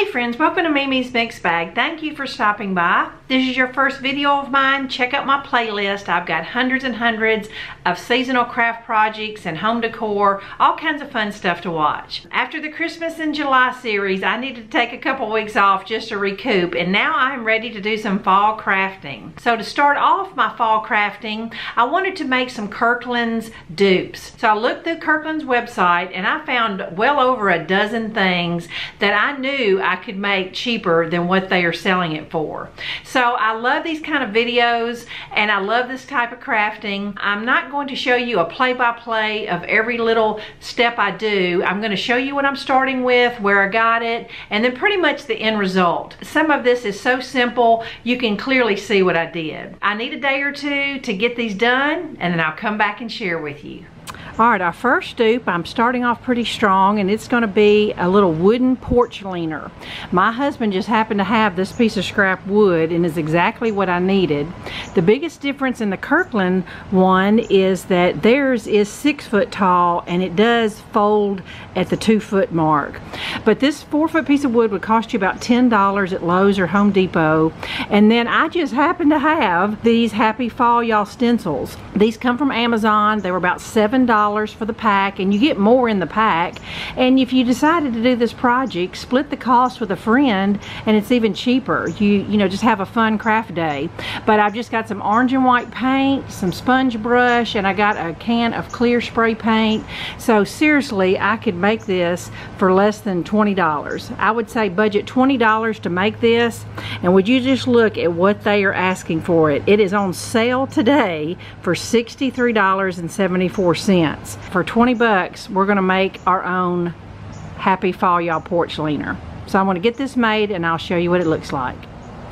Hey friends, welcome to Mimi's Mixed Bag. Thank you for stopping by. This is your first video of mine. Check out my playlist. I've got hundreds and hundreds of seasonal craft projects and home decor, all kinds of fun stuff to watch. After the Christmas in July series, I needed to take a couple weeks off just to recoup, and now I'm ready to do some fall crafting. So to start off my fall crafting, I wanted to make some Kirkland's dupes. So I looked through Kirkland's website and I found well over a dozen things that I knew could make cheaper than what they are selling it for. So I love these kind of videos and I love this type of crafting. I'm not going to show you a play-by-play -play of every little step I do. I'm going to show you what I'm starting with, where I got it, and then pretty much the end result. Some of this is so simple, you can clearly see what I did. I need a day or two to get these done, and then I'll come back and share with you. All right, our first dupe, I'm starting off pretty strong and it's gonna be a little wooden porch leaner. My husband just happened to have this piece of scrap wood and is exactly what I needed. The biggest difference in the Kirkland one is that theirs is six foot tall and it does fold at the two foot mark. But this four foot piece of wood would cost you about $10 at Lowe's or Home Depot. And then I just happen to have these Happy Fall Y'all stencils. These come from Amazon. They were about $7 for the pack and you get more in the pack and if you decided to do this project split the cost with a friend and it's even cheaper you you know just have a fun craft day but I've just got some orange and white paint some sponge brush and I got a can of clear spray paint so seriously I could make this for less than $20 I would say budget $20 to make this and would you just look at what they are asking for it it is on sale today for $63.74 for 20 bucks, we're gonna make our own Happy Fall Y'all porch leaner. So I'm gonna get this made and I'll show you what it looks like.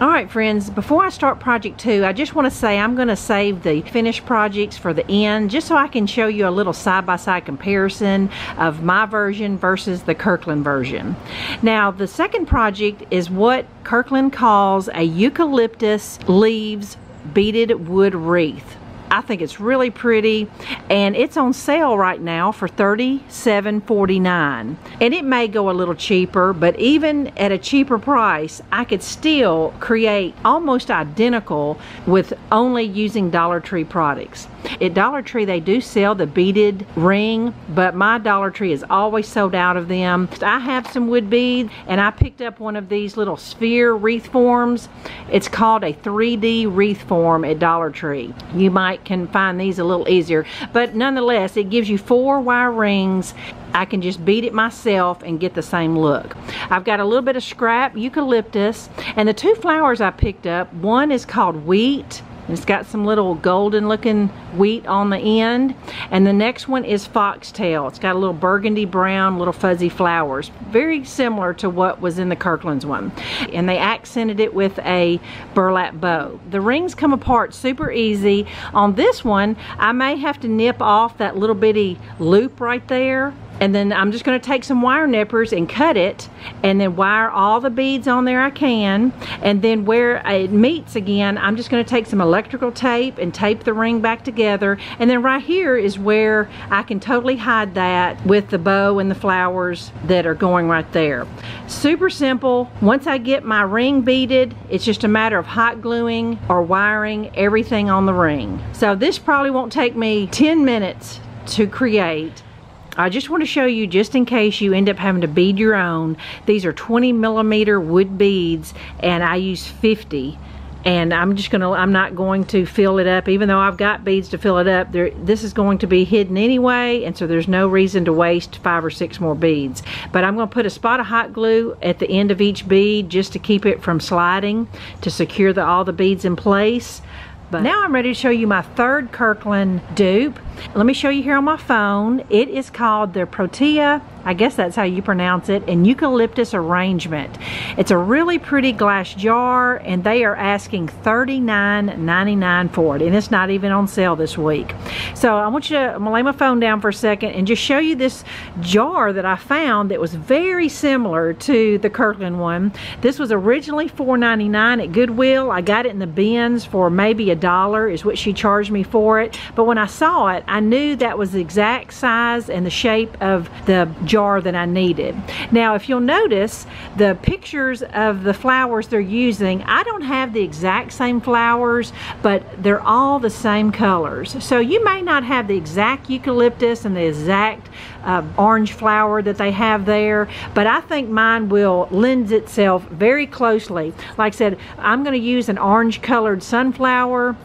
All right, friends, before I start project two, I just want to say I'm going to save the finished projects for the end, just so I can show you a little side-by-side -side comparison of my version versus the Kirkland version. Now, the second project is what Kirkland calls a eucalyptus leaves beaded wood wreath. I think it's really pretty and it's on sale right now for $37.49 and it may go a little cheaper but even at a cheaper price I could still create almost identical with only using Dollar Tree products. At Dollar Tree they do sell the beaded ring but my Dollar Tree is always sold out of them. I have some wood beads and I picked up one of these little sphere wreath forms. It's called a 3D wreath form at Dollar Tree. You might can find these a little easier. But nonetheless, it gives you four wire rings. I can just beat it myself and get the same look. I've got a little bit of scrap eucalyptus and the two flowers I picked up, one is called wheat it's got some little golden looking wheat on the end. And the next one is foxtail. It's got a little burgundy brown, little fuzzy flowers. Very similar to what was in the Kirkland's one. And they accented it with a burlap bow. The rings come apart super easy. On this one, I may have to nip off that little bitty loop right there and then I'm just going to take some wire nippers and cut it and then wire all the beads on there I can and then where it meets again I'm just going to take some electrical tape and tape the ring back together and then right here is where I can totally hide that with the bow and the flowers that are going right there. Super simple. Once I get my ring beaded it's just a matter of hot gluing or wiring everything on the ring. So this probably won't take me 10 minutes to create I just want to show you just in case you end up having to bead your own. These are 20 millimeter wood beads and I use 50 and I'm just gonna I'm not going to fill it up even though I've got beads to fill it up there this is going to be hidden anyway and so there's no reason to waste five or six more beads but I'm gonna put a spot of hot glue at the end of each bead just to keep it from sliding to secure the, all the beads in place but now I'm ready to show you my third Kirkland dupe. Let me show you here on my phone. It is called the Protea I guess that's how you pronounce it, an eucalyptus arrangement. It's a really pretty glass jar and they are asking $39.99 for it and it's not even on sale this week. So I want you to, I'm gonna lay my phone down for a second and just show you this jar that I found that was very similar to the Kirkland one. This was originally $4.99 at Goodwill. I got it in the bins for maybe a dollar is what she charged me for it. But when I saw it, I knew that was the exact size and the shape of the jar that I needed. Now, if you'll notice, the pictures of the flowers they're using, I don't have the exact same flowers, but they're all the same colors. So you may not have the exact eucalyptus and the exact uh, orange flower that they have there, but I think mine will lend itself very closely. Like I said, I'm going to use an orange colored sunflower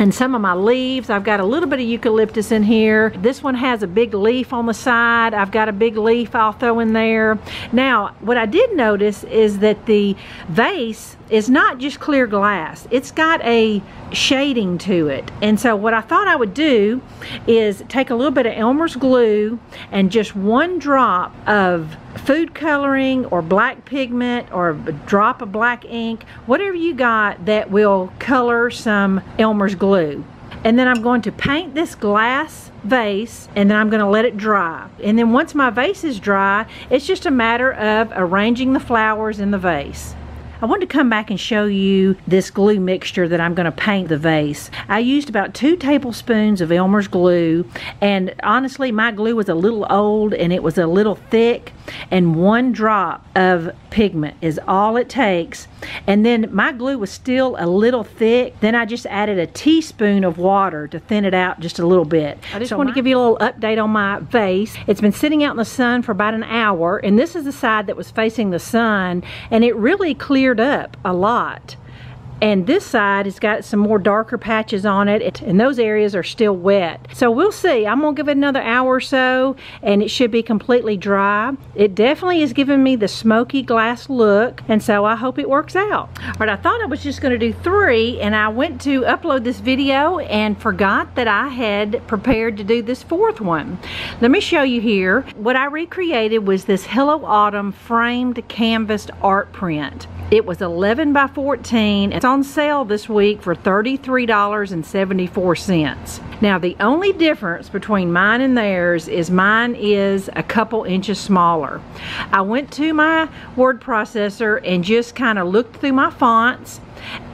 and some of my leaves. I've got a little bit of eucalyptus in here. This one has a big leaf on the side. I've got a big leaf I'll throw in there. Now, what I did notice is that the vase is not just clear glass. It's got a shading to it. And so what I thought I would do is take a little bit of Elmer's glue and just one drop of food coloring or black pigment or a drop of black ink, whatever you got that will color some Elmer's glue. And then I'm going to paint this glass vase and then I'm going to let it dry. And then once my vase is dry, it's just a matter of arranging the flowers in the vase. I wanted to come back and show you this glue mixture that I'm going to paint the vase. I used about two tablespoons of Elmer's glue and honestly my glue was a little old and it was a little thick and one drop of pigment is all it takes. And then my glue was still a little thick. Then I just added a teaspoon of water to thin it out just a little bit. I just so want to give you a little update on my vase it's been sitting out in the sun for about an hour and this is the side that was facing the sun and it really cleared up a lot and this side has got some more darker patches on it. And those areas are still wet. So we'll see. I'm gonna give it another hour or so and it should be completely dry. It definitely is giving me the smoky glass look and so I hope it works out. All right I thought I was just gonna do three and I went to upload this video and forgot that I had prepared to do this fourth one. Let me show you here. What I recreated was this Hello Autumn framed canvas art print. It was 11 by 14. It's on sale this week for $33.74. Now the only difference between mine and theirs is mine is a couple inches smaller. I went to my word processor and just kind of looked through my fonts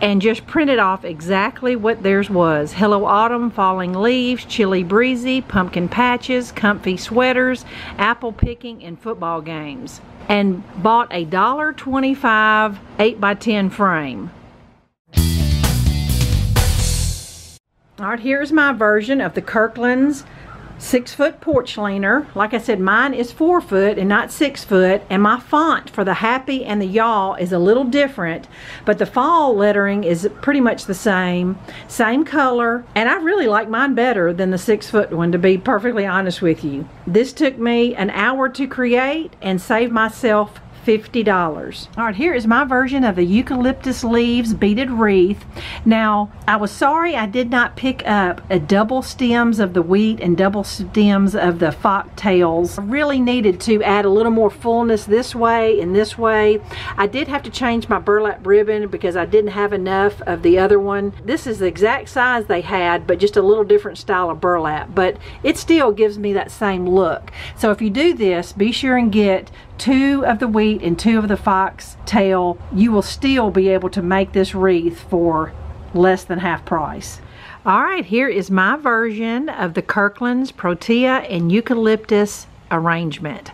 and just printed off exactly what theirs was. Hello Autumn, falling leaves, chilly breezy, pumpkin patches, comfy sweaters, apple picking, and football games and bought a $1.25 8x10 frame. All right, here's my version of the Kirkland's six foot porch leaner. Like I said, mine is four foot and not six foot. And my font for the happy and the y'all is a little different. But the fall lettering is pretty much the same. Same color. And I really like mine better than the six foot one to be perfectly honest with you. This took me an hour to create and save myself $50. All right, here is my version of the eucalyptus leaves beaded wreath. Now, I was sorry I did not pick up a double stems of the wheat and double stems of the foxtails. I really needed to add a little more fullness this way and this way. I did have to change my burlap ribbon because I didn't have enough of the other one. This is the exact size they had, but just a little different style of burlap, but it still gives me that same look. So if you do this, be sure and get two of the wheat and two of the foxtail, you will still be able to make this wreath for less than half price. All right, here is my version of the Kirkland's Protea and Eucalyptus arrangement.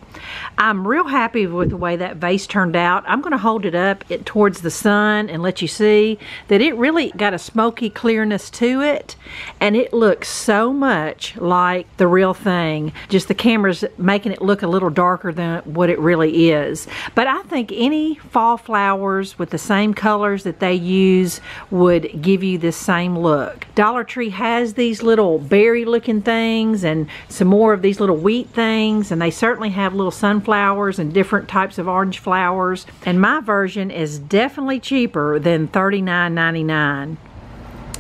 I'm real happy with the way that vase turned out. I'm going to hold it up it, towards the sun and let you see that it really got a smoky clearness to it and it looks so much like the real thing. Just the camera's making it look a little darker than what it really is. But I think any fall flowers with the same colors that they use would give you this same look. Dollar Tree has these little berry looking things and some more of these little wheat things and they certainly have little sunflowers and different types of orange flowers. And my version is definitely cheaper than $39.99.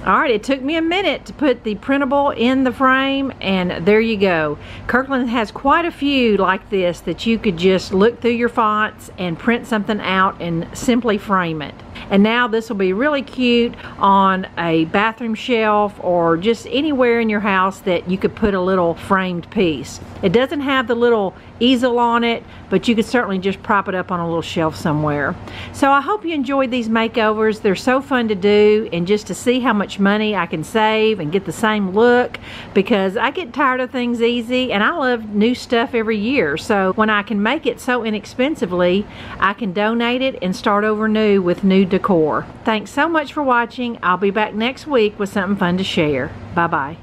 All right, it took me a minute to put the printable in the frame and there you go. Kirkland has quite a few like this that you could just look through your fonts and print something out and simply frame it. And now this will be really cute on a bathroom shelf or just anywhere in your house that you could put a little framed piece. It doesn't have the little easel on it, but you could certainly just prop it up on a little shelf somewhere. So I hope you enjoyed these makeovers. They're so fun to do and just to see how much money I can save and get the same look because I get tired of things easy and I love new stuff every year. So when I can make it so inexpensively, I can donate it and start over new with new decor. Thanks so much for watching. I'll be back next week with something fun to share. Bye-bye.